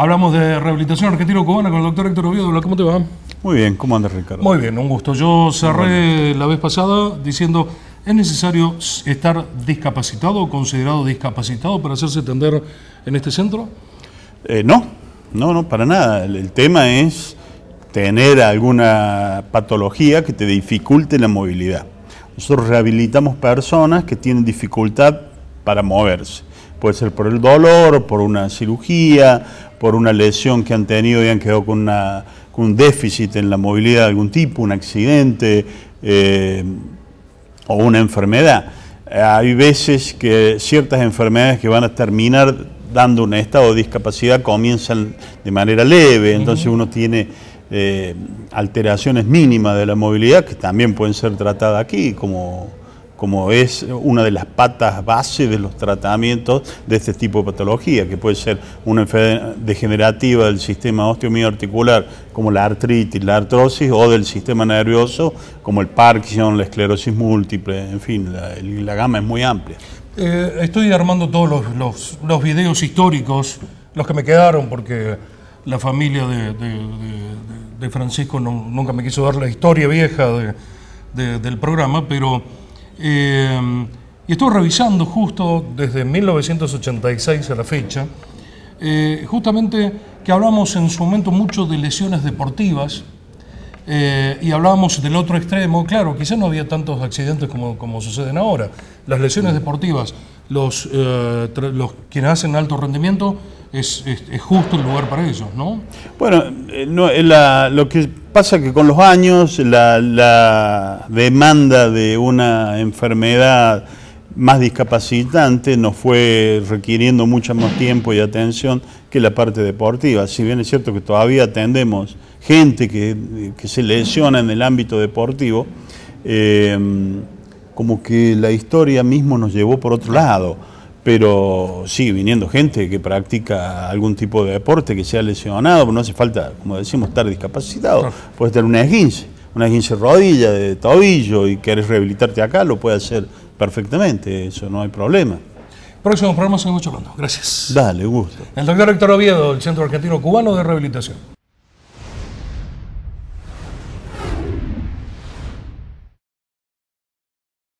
Hablamos de rehabilitación argentino-cubana con el doctor Héctor Oviedo. ¿Cómo te va? Muy bien, ¿cómo andas, Ricardo? Muy bien, un gusto. Yo cerré la vez pasada diciendo, ¿es necesario estar discapacitado o considerado discapacitado para hacerse atender en este centro? Eh, no, no, no, para nada. El, el tema es tener alguna patología que te dificulte la movilidad. Nosotros rehabilitamos personas que tienen dificultad para moverse. Puede ser por el dolor, por una cirugía, por una lesión que han tenido y han quedado con, una, con un déficit en la movilidad de algún tipo, un accidente eh, o una enfermedad. Hay veces que ciertas enfermedades que van a terminar dando un estado de discapacidad comienzan de manera leve, entonces uno tiene eh, alteraciones mínimas de la movilidad que también pueden ser tratadas aquí, como, como es una de las patas base de los tratamientos de este tipo de patología, que puede ser una enfermedad degenerativa del sistema osteomioarticular, como la artritis, la artrosis, o del sistema nervioso, como el Parkinson, la esclerosis múltiple, en fin, la, gama es muy amplia. Eh, estoy armando todos los, los, videos históricos, los que me quedaron, porque la familia de, Francisco nunca me quiso dar la historia vieja del programa, pero eh, y estuve revisando justo desde 1986 a la fecha, eh, justamente que hablamos en su momento mucho de lesiones deportivas, eh, y hablábamos del otro extremo, claro, quizás no había tantos accidentes como, como suceden ahora. Las lesiones deportivas, los, los quienes hacen alto rendimiento, es, es, justo el lugar para ellos, ¿no? Bueno, eh, no, la, lo que pasa es que con los años la, la demanda de una enfermedad más discapacitante nos fue requiriendo mucho más tiempo y atención que la parte deportiva. Si bien es cierto que todavía atendemos gente que, que se lesiona en el ámbito deportivo, eh, como que la historia mismo nos llevó por otro lado. Pero sigue viniendo gente que practica algún tipo de deporte, que se ha lesionado, no hace falta, como decimos, estar discapacitado. Puedes tener una esguince, una esguince rodilla, de tobillo, y querés rehabilitarte acá, lo puede hacer perfectamente, eso no hay problema. Próximo programa seguimos hablando. Gracias. Dale, gusto. El doctor Héctor Oviedo, del Centro Argentino Cubano de Rehabilitación.